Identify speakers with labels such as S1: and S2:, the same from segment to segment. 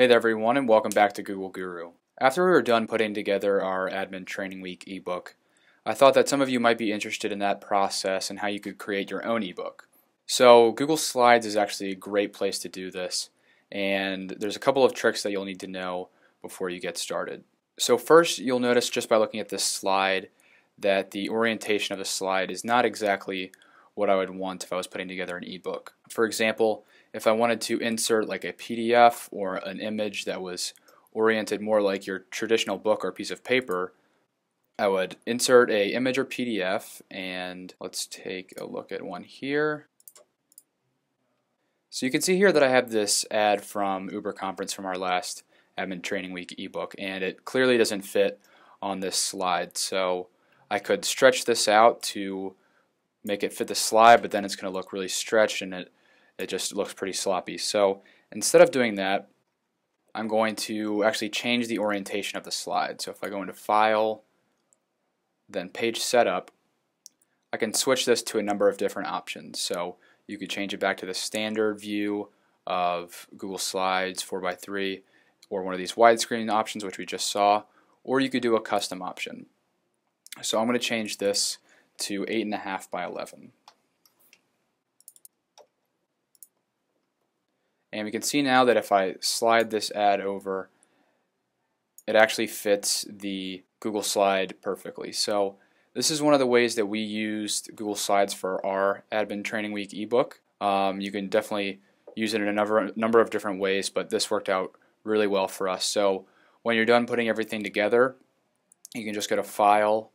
S1: Hey there everyone and welcome back to Google Gooru. After we were done putting together our Admin Training Week ebook, I thought that some of you might be interested in that process and how you could create your own ebook. So Google Slides is actually a great place to do this and there's a couple of tricks that you'll need to know before you get started. So first you'll notice just by looking at this slide that the orientation of the slide is not exactly what I would want if I was putting together an ebook. For example, if I wanted to insert like a PDF or an image that was oriented more like your traditional book or piece of paper, I would insert a image or PDF and let's take a look at one here. So you can see here that I have this ad from UberConference from our last Admin Training Week ebook and it clearly doesn't fit on this slide. So I could stretch this out to make it fit the slide but then it's going to look really stretched and it it just looks pretty sloppy. So instead of doing that, I'm going to actually change the orientation of the slide. So if I go into File, then Page Setup, I can switch this to a number of different options. So you could change it back to the standard view of Google Slides 4x3 or one of these widescreen options which we just saw, or you could do a custom option. So I'm going to change this to 8.5 by 11. And we can see now that if I slide this ad over, it actually fits the Google slide perfectly. So this is one of the ways that we used Google Slides for our Admin Training Week ebook. Um, you can definitely use it in a number, number of different ways, but this worked out really well for us. So when you're done putting everything together, you can just go to File,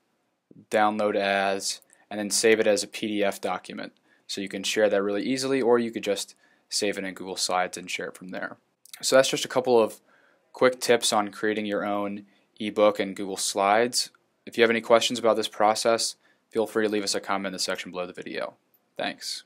S1: Download As, and then save it as a PDF document. So you can share that really easily, or you could just save it in Google Slides and share it from there. So that's just a couple of quick tips on creating your own ebook in Google Slides. If you have any questions about this process, feel free to leave us a comment in the section below the video. Thanks.